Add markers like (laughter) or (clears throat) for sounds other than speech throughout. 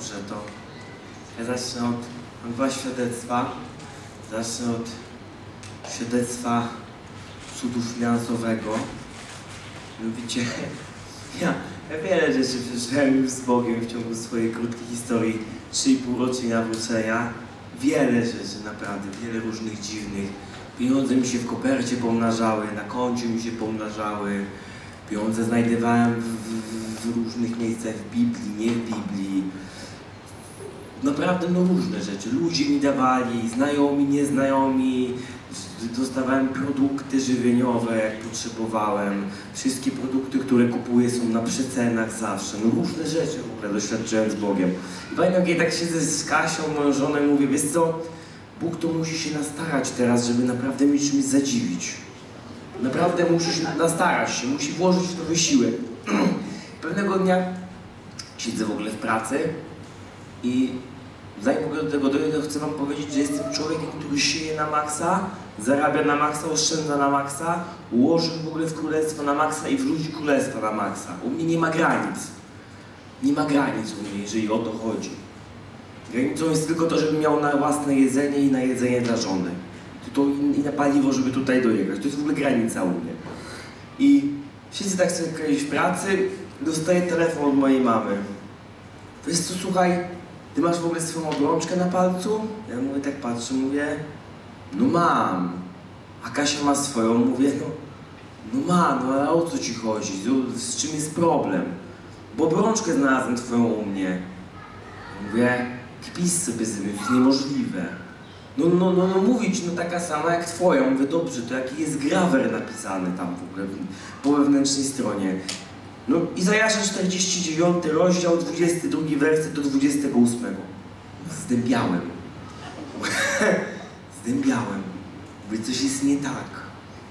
Dobrze, to ja zacznę od, dwa świadectwa. Zacznę od świadectwa cudu finansowego. Mianowicie, ja, ja wiele rzeczy przeżyłem już z Bogiem w ciągu swojej krótkiej historii, 3,5 rocznej nawrócenia. Wiele rzeczy, naprawdę, wiele różnych dziwnych. Pieniądze mi się w kopercie pomnażały, na koncie mi się pomnażały. Pieniądze znajdowałem w, w, w różnych miejscach w Biblii, nie w Biblii. Naprawdę no różne rzeczy. Ludzie mi dawali, znajomi, nieznajomi. Dostawałem produkty żywieniowe, jak potrzebowałem. Wszystkie produkty, które kupuję są na przecenach zawsze. No różne rzeczy w ogóle doświadczyłem z Bogiem. I pamiętam, kiedy tak siedzę z Kasią, moją żoną i mówię, wiesz co, Bóg to musi się nastarać teraz, żeby naprawdę mnie czymś zadziwić. Naprawdę musi się nastarać się, musi włożyć w to wysiłek. (clears throat) Pewnego dnia siedzę w ogóle w pracy i zanim ogóle do tego dojdę, to chcę wam powiedzieć, że jestem człowiekiem, który sieje na maksa, zarabia na maksa, oszczędza na maksa, ułoży w ogóle w królestwo na maksa i wróci królestwa na maksa. U mnie nie ma granic. Nie ma granic u mnie, jeżeli o to chodzi. Granicą jest tylko to, żebym miał na własne jedzenie i na jedzenie dla żony. To i na paliwo, żeby tutaj dojechać. To jest w ogóle granica u mnie. I siedzę tak sobie w pracy, dostaję telefon od mojej mamy. Wiesz co, słuchaj, ty masz w ogóle swoją obrączkę na palcu? Ja mówię, tak patrzę, mówię, no mam. A Kasia ma swoją, mówię, no, no ma, no ale o co ci chodzi? Z, czym jest problem? Bo obrączkę znalazłem twoją u mnie. Mówię, kpisz sobie ze mnie, to jest niemożliwe. No, no, no, no mówić, no taka sama jak twoja. Mówię, dobrze, to jaki jest grawer napisany tam w ogóle po wewnętrznej stronie. No Izajasza 49 rozdział, 22 werset do 28. Zdębiałem. (laughs) Zdębiałem. Mówię, coś jest nie tak.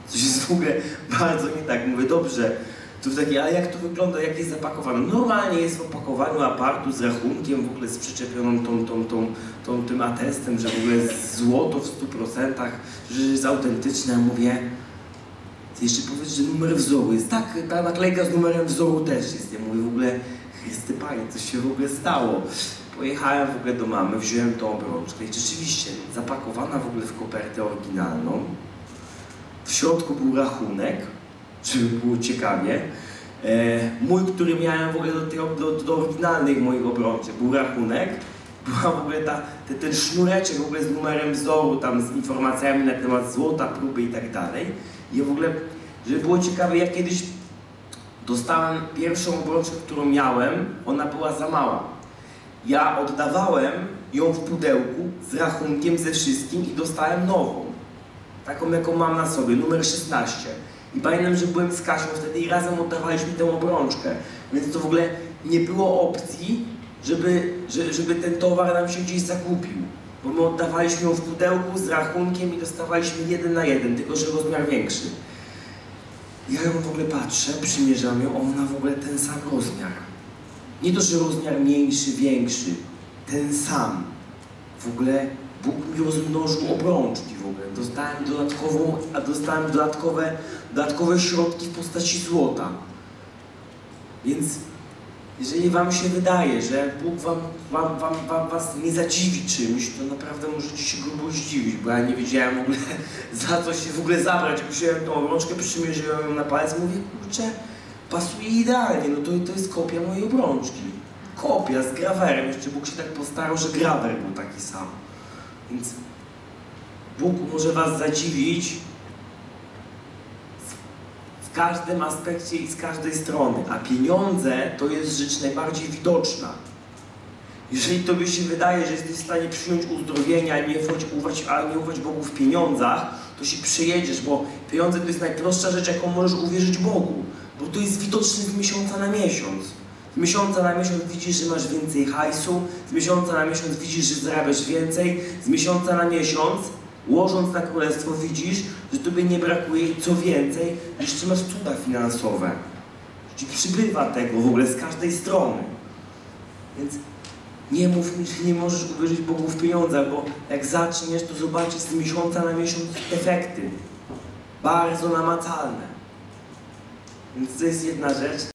Coś jest w ogóle bardzo nie tak. Mówię, dobrze, w takie, ale jak to wygląda, jak jest zapakowane? Normalnie jest w opakowaniu apartu z rachunkiem, w ogóle z przyczepioną tą, tą, tą, tą, tym atestem, że w ogóle złoto w 100%, że jest autentyczne. Mówię, ty jeszcze powiedz, że numer wzoru jest. Tak, ta naklejka z numerem wzoru też jest. Ja mówię w ogóle, Chryste Panie, coś się w ogóle stało. Pojechałem w ogóle do mamy, wziąłem tą obrączkę i rzeczywiście zapakowana w ogóle w kopertę oryginalną. W środku był rachunek, żeby było ciekawie. E, mój, który miałem w ogóle do, do, do oryginalnych moich obrączek, był rachunek. Była w ogóle ta, te, ten sznureczek w ogóle z numerem wzoru, tam z informacjami na temat złota, próby i tak dalej. I w ogóle, żeby było ciekawe, jak kiedyś dostałem pierwszą obrączkę, którą miałem, ona była za mała. Ja oddawałem ją w pudełku z rachunkiem, ze wszystkim i dostałem nową. Taką, jaką mam na sobie, numer 16. I pamiętam, że byłem z Kasią wtedy i razem oddawaliśmy tę obrączkę. Więc to w ogóle nie było opcji, żeby, żeby ten towar nam się gdzieś zakupił. Bo my oddawaliśmy ją w pudełku z rachunkiem i dostawaliśmy jeden na jeden, tylko że rozmiar większy. Ja ją w ogóle patrzę, przymierzam ją, ona w ogóle ten sam rozmiar. Nie to, że rozmiar mniejszy, większy, ten sam. W ogóle Bóg mi rozmnożył obrączki w ogóle. Dostałem dodatkową, a dostałem dodatkowe, dodatkowe środki w postaci złota. Więc jeżeli wam się wydaje, że Bóg wam, wam, wam, wam, was nie zadziwi czymś, to naprawdę możecie się grubo zdziwić, bo ja nie wiedziałem w ogóle (laughs) za co się w ogóle zabrać. Wziąłem tą obrączkę, przymierzyłem ją na palec, mówię, kurczę, pasuje idealnie, no to, to jest kopia mojej obrączki. Kopia z grawerem, jeszcze Bóg się tak postarał, że grawer był taki sam. Więc Bóg może was zadziwić w każdym aspekcie i z każdej strony, a pieniądze to jest rzecz najbardziej widoczna. Jeżeli tobie się wydaje, że jesteś w stanie przyjąć uzdrowienia i nie ufać, nie ufać Bogu w pieniądzach, to się przejedziesz, bo pieniądze to jest najprostsza rzecz, jaką możesz uwierzyć Bogu, bo to jest widoczne z miesiąca na miesiąc. Z miesiąca na miesiąc widzisz, że masz więcej hajsu, z miesiąca na miesiąc widzisz, że zarabiasz więcej, z miesiąca na miesiąc, łożąc na królestwo, widzisz, że tobie nie brakuje co więcej, jeszcze masz cuda finansowe. Ci przybywa tego w ogóle z każdej strony. Więc nie mów mi, że nie możesz uwierzyć Bogu w pieniądze, bo jak zaczniesz, to zobaczysz z miesiąca na miesiąc efekty. Bardzo namacalne. Więc to jest jedna rzecz.